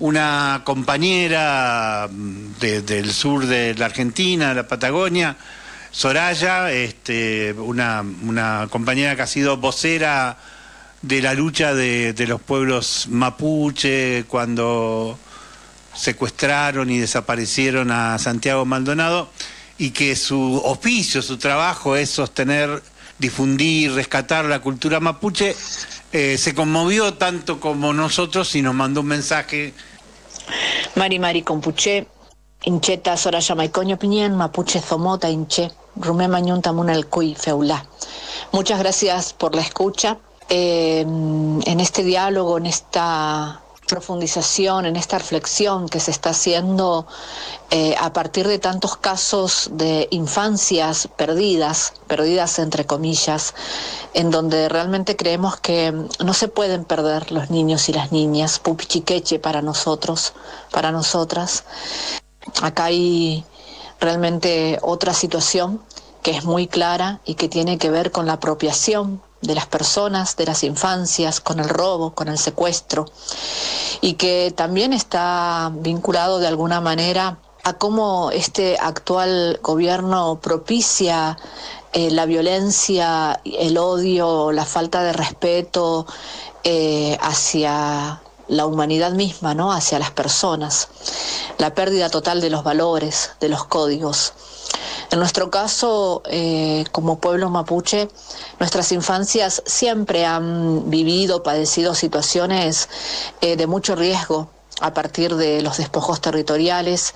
una compañera mm, del sur de la Argentina, la Patagonia, Soraya, este, una, compañera que ha sido vocera de la lucha de, de los pueblos mapuche cuando secuestraron y desaparecieron a Santiago Maldonado y que su oficio, su trabajo es sostener, difundir, rescatar la cultura mapuche, eh, se conmovió tanto como nosotros y nos mandó un mensaje. Mari Mari Compuche, Incheta Soraya Maicoño Piñén, Mapuche Zomota Inche, Rumé Mañunta Munal Cuy Feulá. Muchas gracias por la escucha. Eh, en este diálogo, en esta profundización, en esta reflexión que se está haciendo eh, a partir de tantos casos de infancias perdidas, perdidas entre comillas, en donde realmente creemos que no se pueden perder los niños y las niñas, pupichiqueche para nosotros, para nosotras. Acá hay realmente otra situación que es muy clara y que tiene que ver con la apropiación de las personas, de las infancias, con el robo, con el secuestro, y que también está vinculado de alguna manera a cómo este actual gobierno propicia eh, la violencia, el odio, la falta de respeto eh, hacia la humanidad misma, ¿no? hacia las personas, la pérdida total de los valores, de los códigos. En nuestro caso, eh, como pueblo mapuche, nuestras infancias siempre han vivido, padecido situaciones eh, de mucho riesgo a partir de los despojos territoriales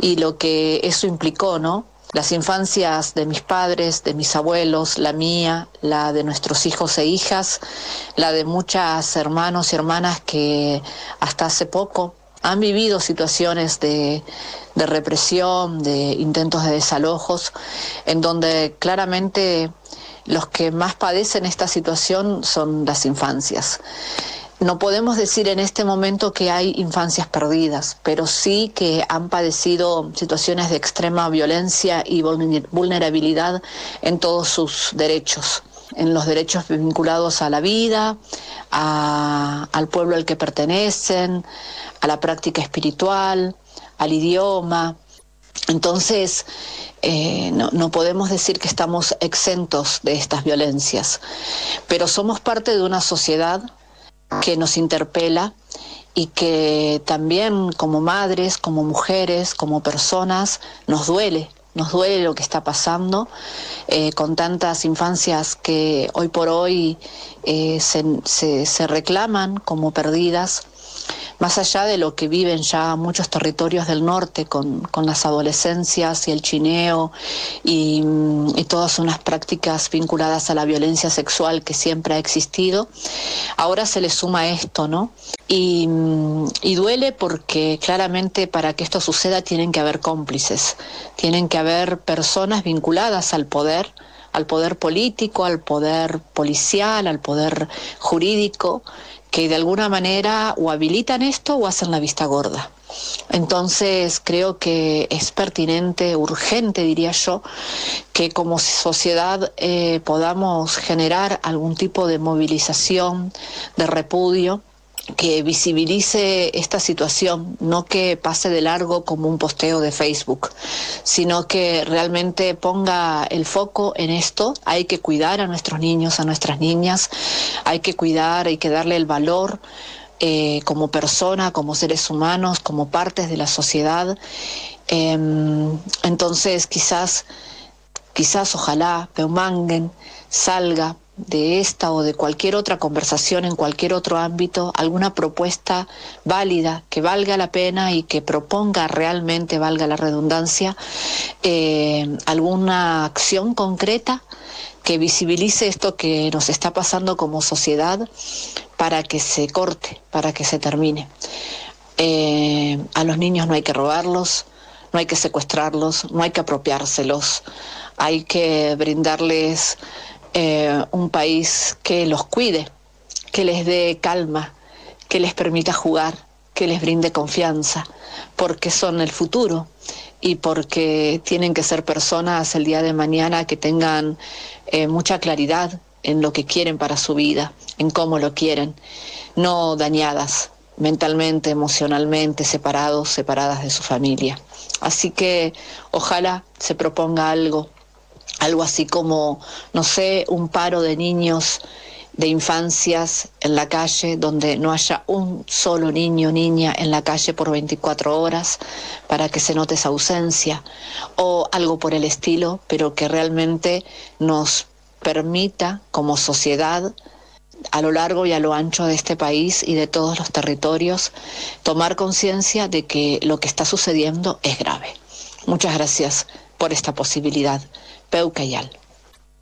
y lo que eso implicó, ¿no? Las infancias de mis padres, de mis abuelos, la mía, la de nuestros hijos e hijas, la de muchas hermanos y hermanas que hasta hace poco han vivido situaciones de, represión, de intentos de desalojos, en donde claramente los que más padecen esta situación son las infancias. No podemos decir en este momento que hay infancias perdidas, pero sí que han padecido situaciones de extrema violencia y vulnerabilidad en todos sus derechos, en los derechos vinculados a la vida, al pueblo al que pertenecen, a la práctica espiritual, al idioma. Entonces, eh, no, no, podemos decir que estamos exentos de estas violencias, pero somos parte de una sociedad que nos interpela y que también como madres, como mujeres, como personas, nos duele, nos duele lo que está pasando eh, con tantas infancias que hoy por hoy eh, se, se reclaman como perdidas más allá de lo que viven ya muchos territorios del norte con, las adolescencias y el chineo y, todas unas prácticas vinculadas a la violencia sexual que siempre ha existido, ahora se le suma esto, ¿no? Y, y, duele porque claramente para que esto suceda tienen que haber cómplices, tienen que haber personas vinculadas al poder, al poder político, al poder policial, al poder jurídico, que de alguna manera o habilitan esto o hacen la vista gorda. Entonces creo que es pertinente, urgente diría yo, que como sociedad eh, podamos generar algún tipo de movilización, de repudio que visibilice esta situación, no que pase de largo como un posteo de Facebook, sino que realmente ponga el foco en esto. Hay que cuidar a nuestros niños, a nuestras niñas, hay que cuidar, hay que darle el valor eh, como persona, como seres humanos, como partes de la sociedad. Em, entonces quizás, quizás ojalá Peumanguen salga de esta o de cualquier otra conversación en cualquier otro ámbito alguna propuesta válida que valga la pena y que proponga realmente, valga la redundancia, eh, alguna acción concreta que visibilice esto que nos está pasando como sociedad para que se corte, para que se termine. Eh, a los niños no hay que robarlos, no hay que secuestrarlos, no hay que apropiárselos, hay que brindarles eh, un país que los cuide, que les dé calma, que les permita jugar, que les brinde confianza, porque son el futuro y porque tienen que ser personas el día de mañana que tengan eh, mucha claridad en lo que quieren para su vida, en cómo lo quieren, no dañadas mentalmente, emocionalmente separados, separadas de su familia. Así que ojalá se proponga algo, algo así como, no sé, un paro de niños de infancias en la calle, donde no haya un solo niño o niña en la calle por 24 horas para que se note esa ausencia, o algo por el estilo, pero que realmente nos permita como sociedad a lo largo y a lo ancho de este país y de todos los territorios tomar conciencia de que lo que está sucediendo es grave. Muchas gracias por esta posibilidad. peu que hi.